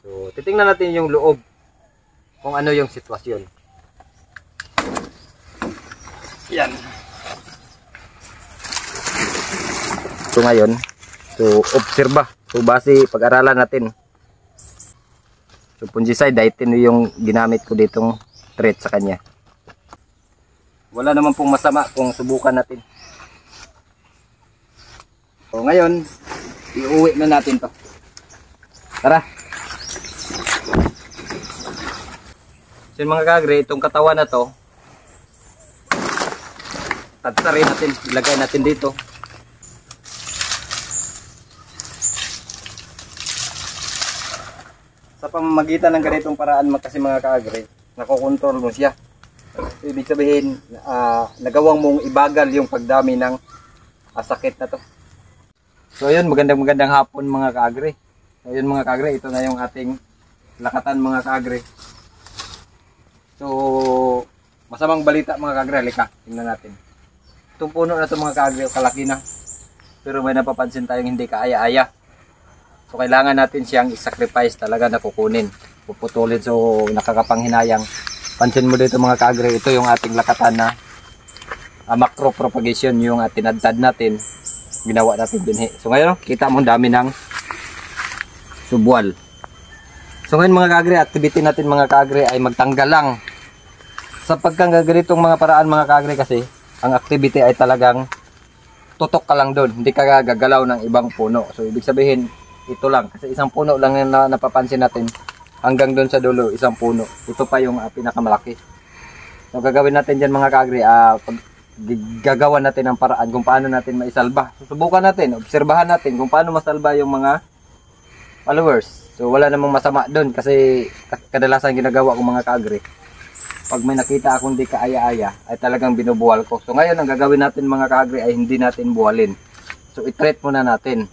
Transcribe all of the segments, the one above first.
So, titingnan natin yung loob kung ano yung sitwasyon. Yan. So ngayon, so obserba. So base pag-aralan natin. So fungicide, daitin yung ginamit ko ditong trait sa kanya. Wala naman pong masama kung subukan natin. So ngayon, iuwi na natin to. Tara. So mga kagre, itong katawan na to, tatarin natin, ilagay natin dito. Sa pamamagitan ng ganitong paraan kasi mga kaagre, nakokontrol mo siya. Ibig sabihin, ah, nagawang mong ibagal yung pagdami ng ah, sakit na to. So ayun, magandang magandang hapon mga kaagre. So ayun mga kaagre, ito na yung ating lakatan mga kaagre. So, masamang balita mga kaagre, halika, tingnan natin. Itong puno na ito mga kaagre, kalaki na. Pero may napapansin tayong hindi kaaya-aya. So kailangan natin siyang i-sacrifice talaga na kukunin. Puputulin so nakakapanghinayang. Pansin mo dito mga kaagre, ito yung ating lakatan na uh, macro propagation yung uh, tinadtad natin. Ginawa natin din. So ngayon, kita mo dami ng subwal. So ngayon mga kaagre, activity natin mga kaagre ay magtanggal lang. Sa pagkagaganitong mga paraan mga kaagre kasi, ang activity ay talagang tutok ka lang doon. Hindi ka gagalaw ng ibang puno. So ibig sabihin, ito lang. Kasi isang puno lang na, napapansin natin. Hanggang doon sa dulo, isang puno. Ito pa yung uh, pinakamalaki. So gagawin natin dyan mga kaagri, uh, pag gagawa natin ang paraan kung paano natin maisalba. Susubukan natin, obserbahan natin kung paano masalba yung mga followers. So wala namang masama doon kasi kadalasan ginagawa ko mga kaagri. Pag may nakita akong di kaaya-aya, ay talagang binubuwal ko. So ngayon, ang gagawin natin mga kaagri ay hindi natin buwalin. So i-treat muna natin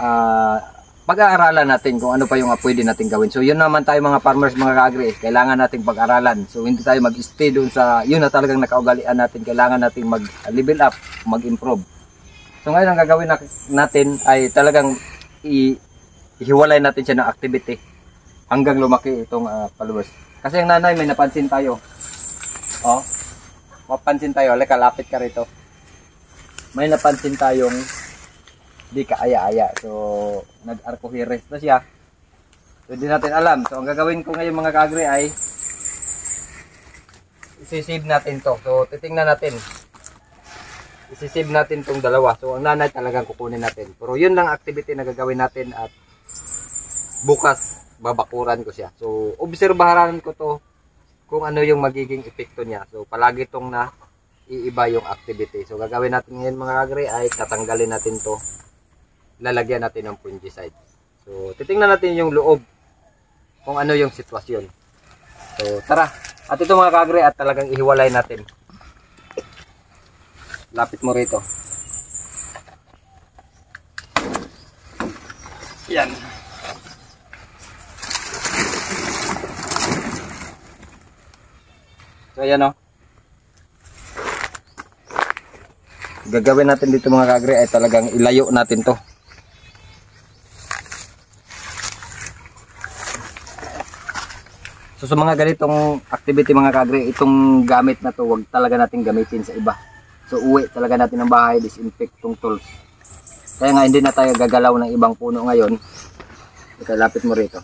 uh, pag-aaralan natin kung ano pa yung uh, pwede natin gawin. So yun naman tayo mga farmers, mga ka-agri, kailangan nating pag-aralan. So hindi tayo mag-stay doon sa yun na talagang nakaugalian natin. Kailangan nating mag-level up, mag-improve. So ngayon ang gagawin natin ay talagang i ihiwalay natin siya ng activity hanggang lumaki itong uh, followers. Kasi ang nanay may napansin tayo. Oh. Mapansin tayo, halika lapit ka rito. May napansin tayong di kaaya-aya. So, nag-arcoheres na siya. So, hindi natin alam. So, ang gagawin ko ngayon mga kagre ay isi-save natin to. So, titingnan natin. Isi-save natin tong dalawa. So, ang nanay talagang kukunin natin. Pero yun lang activity na gagawin natin at bukas babakuran ko siya. So, obserbahan ko to kung ano yung magiging epekto niya. So, palagi tong na iiba yung activity. So, gagawin natin ngayon mga kagre ay tatanggalin natin to lalagyan natin ng fungicide. So, titingnan natin yung loob kung ano yung sitwasyon. So, tara. At ito mga kagre at talagang ihiwalay natin. Lapit mo rito. Yan. Ayan o. Gagawin natin dito mga kagre ay talagang ilayo natin to. So sa mga ganitong activity mga kagre, itong gamit na to, wag talaga natin gamitin sa iba. So uwi talaga natin ng bahay, disinfect tong tools. Kaya nga hindi na tayo gagalaw ng ibang puno ngayon. Ito, lapit mo rito.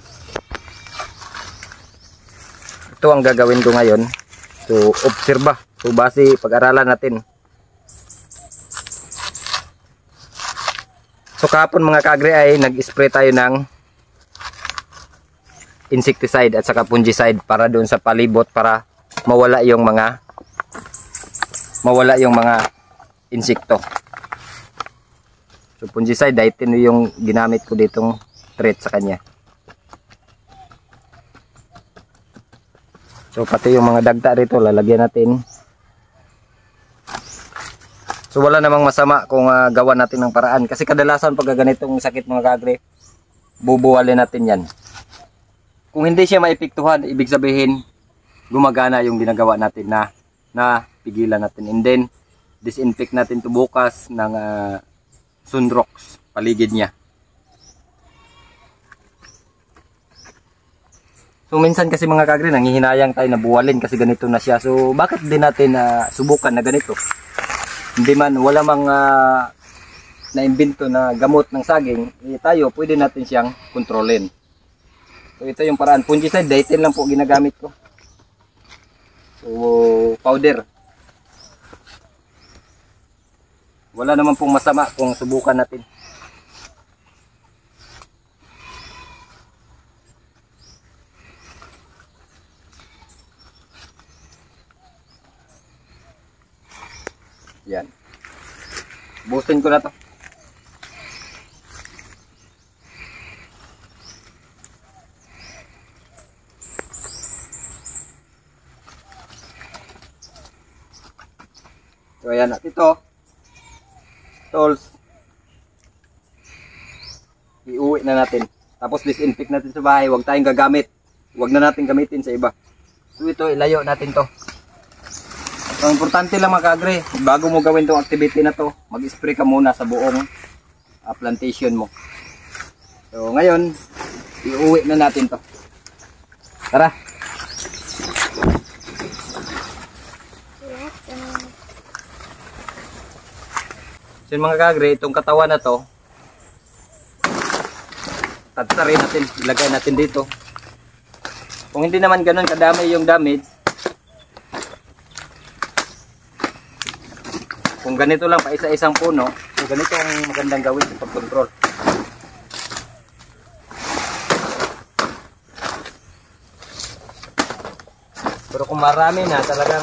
Ito ang gagawin ko ngayon. So obserba. So base pag-aralan natin. So kahapon mga kagre ay nag-spray tayo ng insecticide at saka fungicide para doon sa palibot para mawala yung mga mawala yung mga insekto. So fungicide dahil yung ginamit ko ditong trait sa kanya. So pati yung mga dagta rito lalagyan natin. So wala namang masama kung uh, gawa natin ng paraan kasi kadalasan pag ganitong sakit mga kagre bubuwalin natin yan. Kung hindi siya maipiktuhan, ibig sabihin gumagana yung ginagawa natin na na pigilan natin. And then disinfect natin to bukas ng uh, sunrox paligid niya. So minsan kasi mga kagre, nanghihinayang tayo na buwalin kasi ganito na siya. So bakit din natin na subukan na ganito? Hindi man, wala mga naimbento na gamot ng saging, eh, tayo pwede natin siyang kontrolin. So ito yung paraan. Fungicide, Dayton lang po ginagamit ko. So powder. Wala naman pong masama kung subukan natin. Yan. Busin ko na to. So ayan at ito. Tools. Iuwi na natin. Tapos disinfect natin sa bahay. Huwag tayong gagamit. Huwag na natin gamitin sa iba. So ito, ilayo natin to. Ang importante lang mga bago mo gawin tong activity na to, mag-spray ka muna sa buong ah, plantation mo. So, ngayon, iuwi na natin to. Tara! So, mga kagre, itong katawan na to, tatsarin natin, ilagay natin dito. Kung hindi naman ganun kadami yung damage, Kung ganito lang pa isa-isang puno, so ganito ang magandang gawin sa pag-control. Pero kung marami na, talagang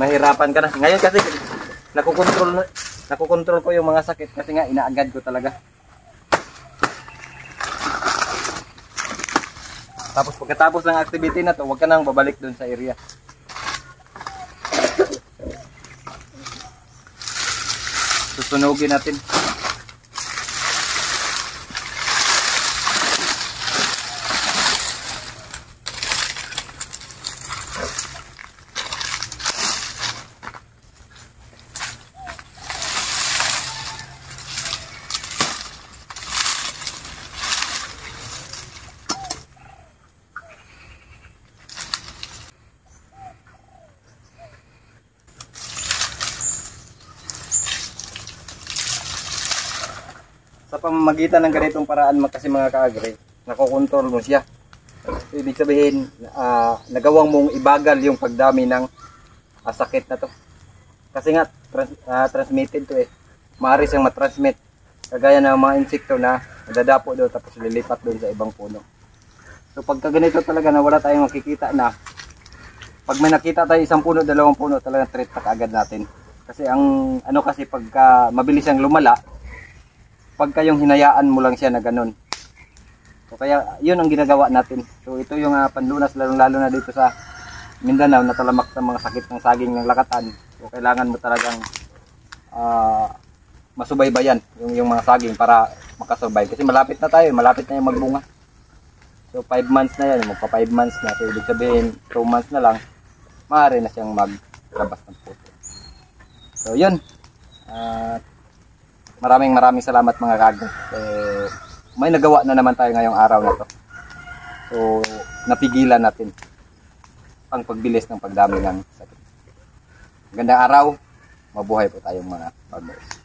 mahirapan ka na. Ngayon kasi nakokontrol nakokontrol ko yung mga sakit kasi nga inaagad ko talaga. Tapos pagkatapos ng activity na to, huwag ka nang babalik dun sa area. Susunugin natin. Pamamagitan ng ganitong paraan kasi mga kaagre, nakokontrol mo siya. So, ibig sabihin, ah, nagawang mong ibagal yung pagdami ng ah, sakit na to. Kasi nga, trans- ah, transmitted to eh. Maaari siyang matransmit. Kagaya ng mga insekto na nadadapo doon tapos lilipat doon sa ibang puno. So pagka ganito talaga na wala tayong makikita na, pag may nakita tayo isang puno, dalawang puno, talagang treat pa agad natin. Kasi ang ano kasi pagka mabilis siyang lumala, pagka yung hinayaan mo lang siya na ganun. So kaya yun ang ginagawa natin. So ito yung uh, panlunas lalo lalo na dito sa Mindanao na talamak sa mga sakit ng saging ng lakatan. So kailangan mo talagang ah, masubaybayan yung, yung mga saging para makasurvive. Kasi malapit na tayo, malapit na yung magbunga. So 5 months na yan, magpa 5 months na. So ibig sabihin 2 months na lang, maaari na siyang maglabas ng puto. So yun. At maraming maraming salamat mga kagad. Eh, may nagawa na naman tayo ngayong araw na to. So, napigilan natin ang pagbilis ng pagdami ng sakit. Magandang araw. Mabuhay po tayong mga farmers.